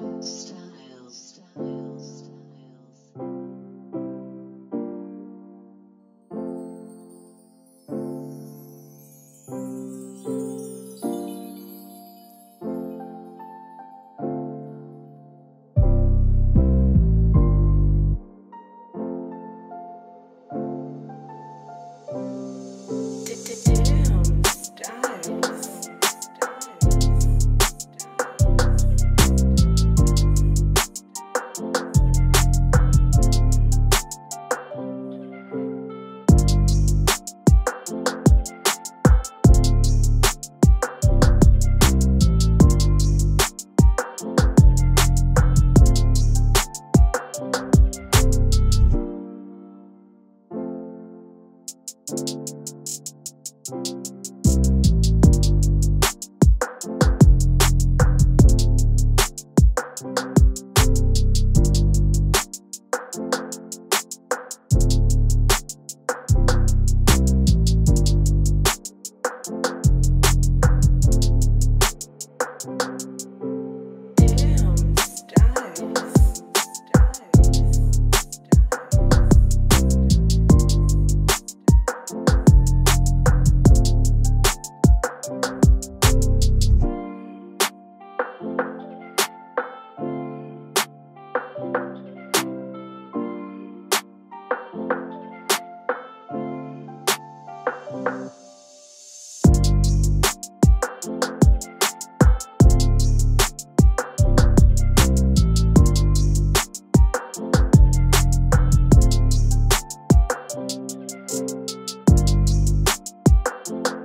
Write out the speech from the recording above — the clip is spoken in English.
styles, you